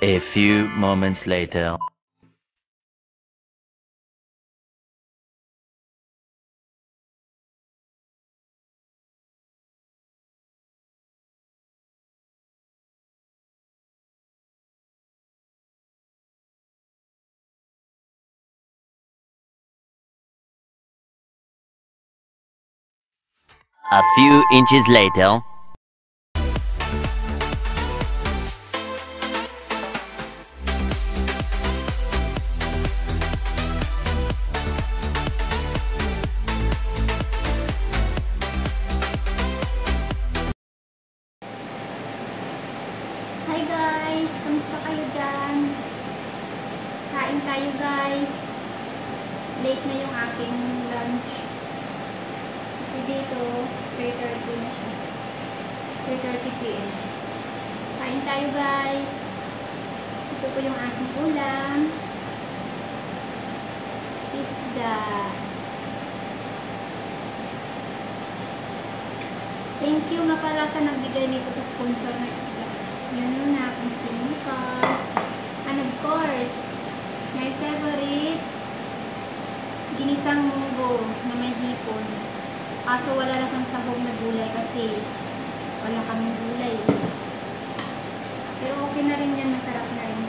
A few moments later. A few inches later. Kain tayo guys. Late na yung aking lunch. Kasi dito, 3.30 na siya. 3.30 p.m. Kain tayo guys. Ito po yung aking ulam. Isda. Thank you nga pala sa nagbigay nito sa sponsor ng isda. Yan muna, kung sino ka. And of course, my favorite, ginisang munggo na may hipon. Kaso wala lasang sahog na gulay kasi wala kaming gulay. Pero okay na rin yan, masarap na rin.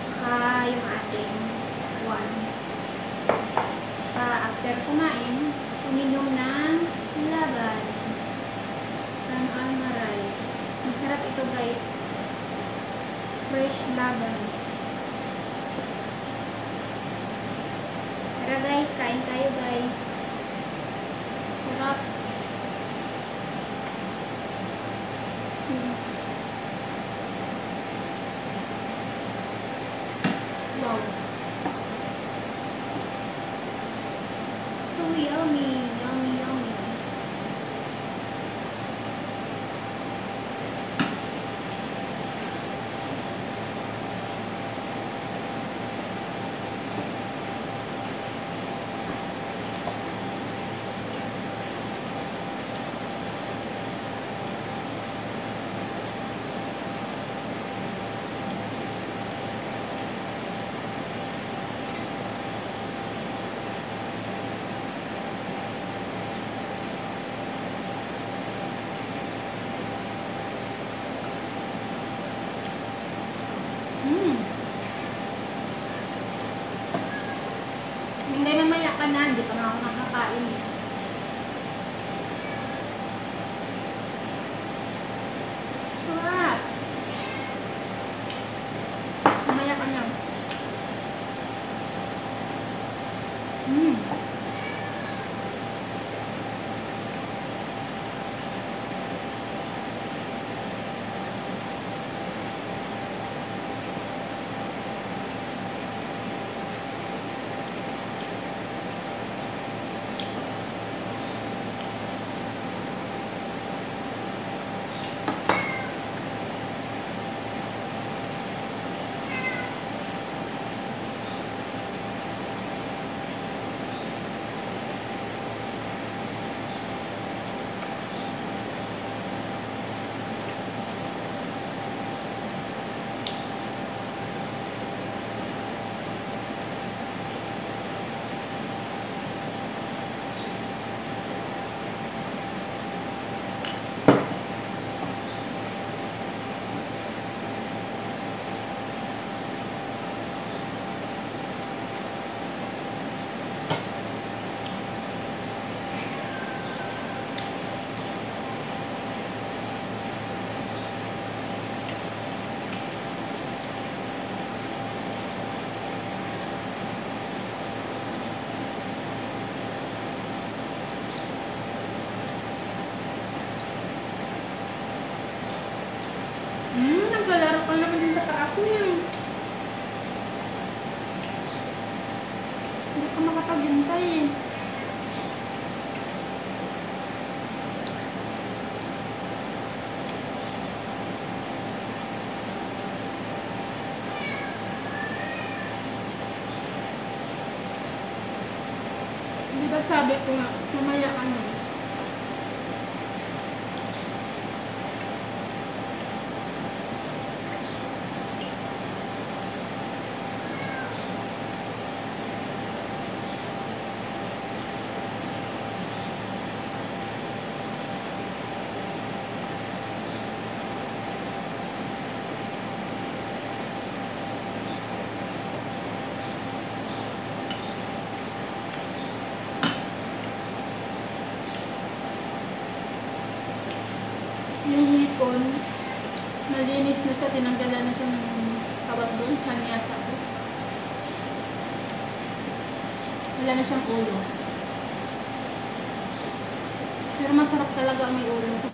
Tsaka yung ating one. Tsaka after kumain, uminom ng laban. Ng almaray. Masarap ito guys. Fresh laban. Tara guys, kain tayo guys. Sarap. Wow. Sabi ko nga, mamaya ka na. hapon, siya, tinanggalan na siya ng tawag doon, chan yata. Wala na siyang ulo. Pero masarap talaga may ulo.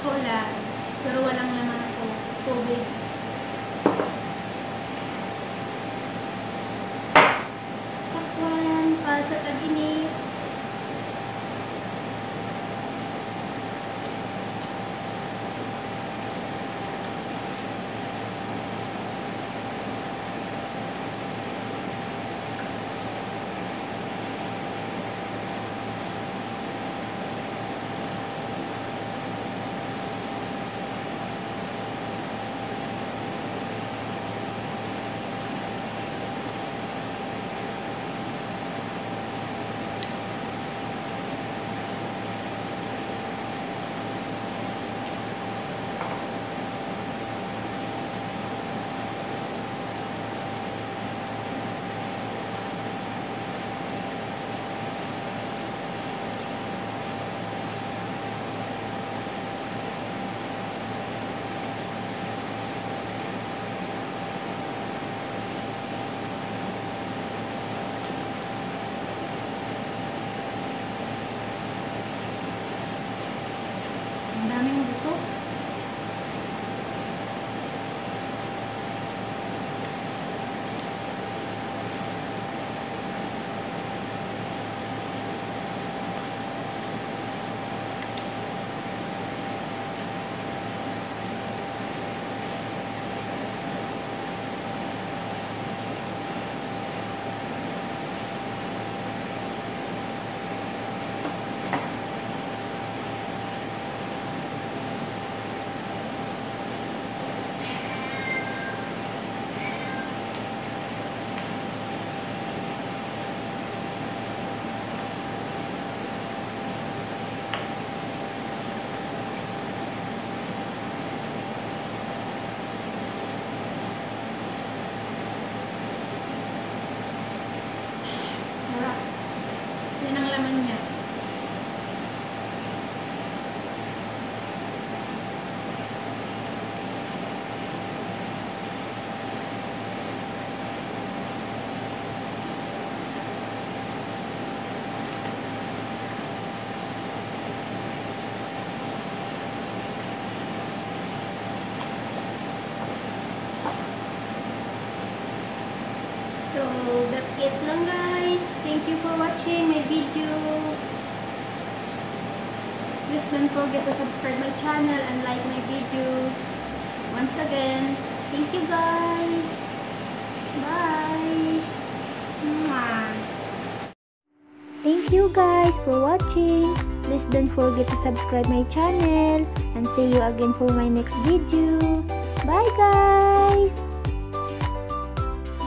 Kulay. Pero walang laman po. Tubig. So, that's it lang guys. Thank you for watching my video. Please don't forget to subscribe my channel and like my video. Once again, thank you guys. Bye. Mwah. Thank you guys for watching. Please don't forget to subscribe my channel and see you again for my next video. Bye guys!